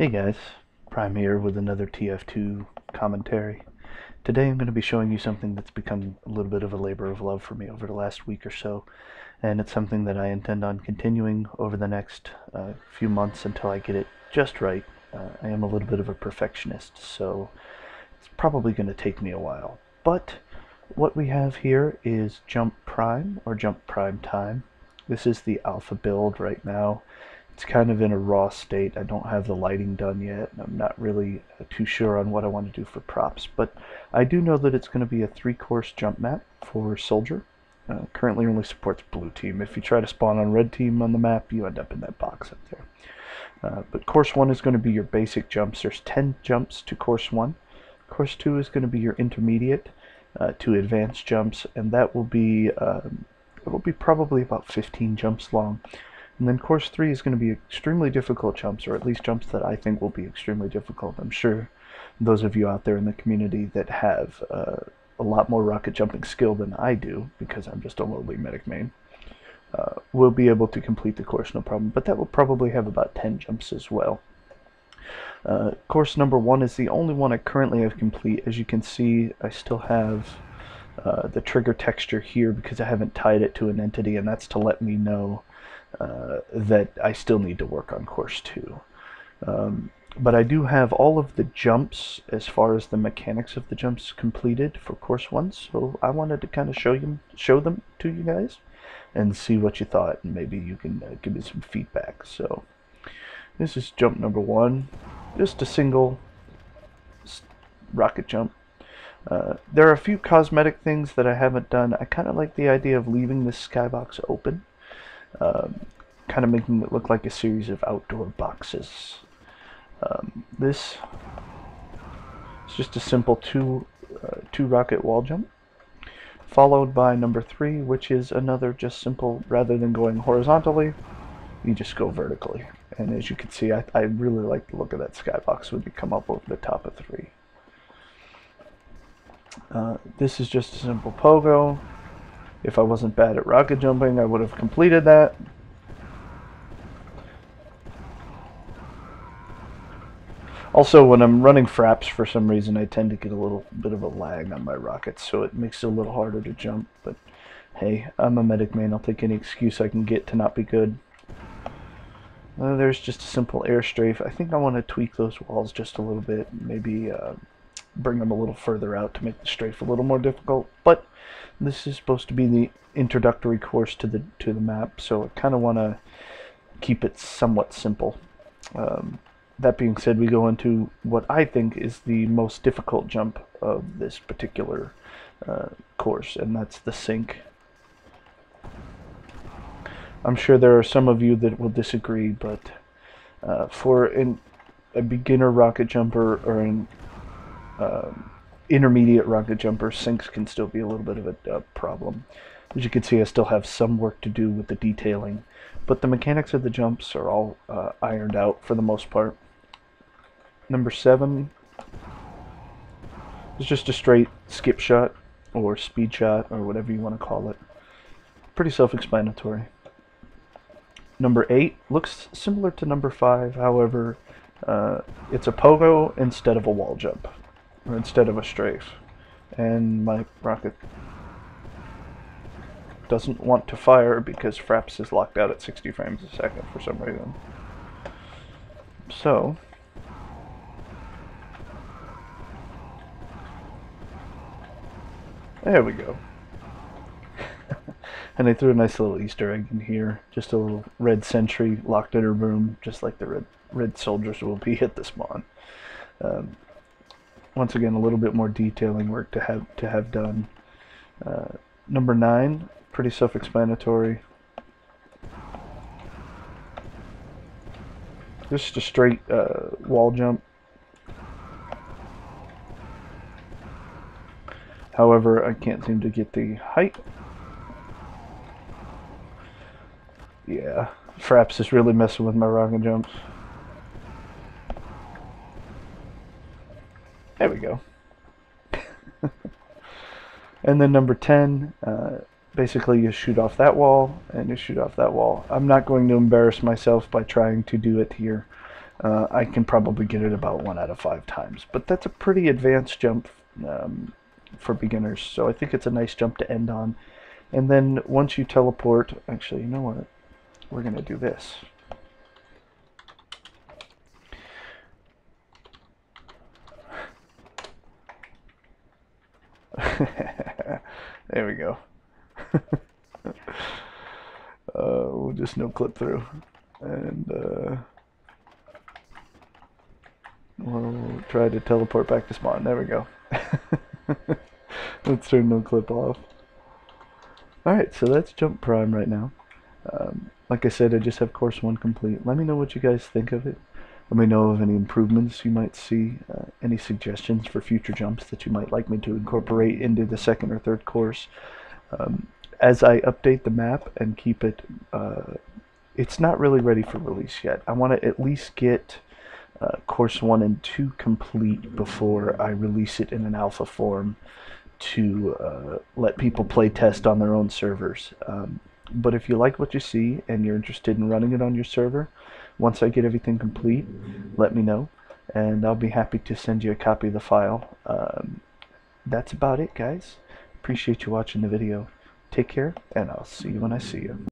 Hey guys, Prime here with another TF2 commentary. Today I'm going to be showing you something that's become a little bit of a labor of love for me over the last week or so, and it's something that I intend on continuing over the next uh, few months until I get it just right. Uh, I am a little bit of a perfectionist, so it's probably going to take me a while. But what we have here is Jump Prime, or Jump Prime Time. This is the alpha build right now. It's kind of in a raw state. I don't have the lighting done yet. I'm not really too sure on what I want to do for props, but I do know that it's going to be a three-course jump map for Soldier. Uh, currently only supports blue team. If you try to spawn on red team on the map, you end up in that box up there. Uh, but course 1 is going to be your basic jumps. There's 10 jumps to course 1. Course 2 is going to be your intermediate uh, to advanced jumps, and that will be um, it will be probably about 15 jumps long. And then course three is going to be extremely difficult jumps, or at least jumps that I think will be extremely difficult. I'm sure those of you out there in the community that have uh, a lot more rocket jumping skill than I do, because I'm just a lowly medic main, uh, will be able to complete the course no problem. But that will probably have about 10 jumps as well. Uh, course number one is the only one I currently have complete. As you can see, I still have uh, the trigger texture here because I haven't tied it to an entity, and that's to let me know uh, that I still need to work on course 2. Um, but I do have all of the jumps as far as the mechanics of the jumps completed for course 1, so I wanted to kind of show you show them to you guys and see what you thought, and maybe you can uh, give me some feedback. So this is jump number 1, just a single rocket jump. Uh, there are a few cosmetic things that I haven't done. I kind of like the idea of leaving this skybox open um, kind of making it look like a series of outdoor boxes. Um, this is just a simple two, uh, two rocket wall jump, followed by number three, which is another just simple, rather than going horizontally, you just go vertically. And as you can see, I, I really like the look of that skybox when you come up over the top of three. Uh, this is just a simple pogo. If I wasn't bad at rocket jumping, I would have completed that. Also, when I'm running fraps, for some reason, I tend to get a little bit of a lag on my rockets, so it makes it a little harder to jump. But hey, I'm a medic man. I'll take any excuse I can get to not be good. Uh, there's just a simple air strafe. I think I want to tweak those walls just a little bit. Maybe uh, bring them a little further out to make the strafe a little more difficult. But this is supposed to be the introductory course to the to the map, so I kind of want to keep it somewhat simple. Um, that being said, we go into what I think is the most difficult jump of this particular uh, course, and that's the sync. I'm sure there are some of you that will disagree, but uh, for an, a beginner rocket jumper or an um, intermediate rocket jumper, syncs can still be a little bit of a, a problem. As you can see, I still have some work to do with the detailing, but the mechanics of the jumps are all uh, ironed out for the most part. Number seven is just a straight skip shot, or speed shot, or whatever you want to call it. Pretty self-explanatory. Number eight looks similar to number five, however, uh, it's a pogo instead of a wall jump instead of a strafe. And my rocket doesn't want to fire because Fraps is locked out at 60 frames a second for some reason. So, there we go. and I threw a nice little Easter egg in here, just a little red sentry locked in her room, just like the red red soldiers will be at the spawn. Um, once again, a little bit more detailing work to have to have done. Uh, number nine, pretty self-explanatory. Just a straight uh, wall jump. However, I can't seem to get the height. Yeah, Fraps is really messing with my rocket jumps. There we go. and then number 10, uh, basically you shoot off that wall and you shoot off that wall. I'm not going to embarrass myself by trying to do it here. uh, I can probably get it about one out of five times. But that's a pretty advanced jump um, for beginners, so I think it's a nice jump to end on. And then once you teleport, actually, you know what? We're going to do this. there we go. uh, we'll just no clip through. And uh, we'll try to teleport back to spawn. There we go. Let's turn no clip off. Alright, so that's Jump Prime right now. Um, like I said, I just have course one complete. Let me know what you guys think of it. Let me know of any improvements you might see, uh, any suggestions for future jumps that you might like me to incorporate into the second or third course. Um, as I update the map and keep it, uh, it's not really ready for release yet. I want to at least get uh, course 1 and 2 complete before I release it in an alpha form to uh, let people play test on their own servers. Um, but if you like what you see and you're interested in running it on your server, once I get everything complete, let me know, and I'll be happy to send you a copy of the file. Um, that's about it, guys. Appreciate you watching the video. Take care, and I'll see you when I see you.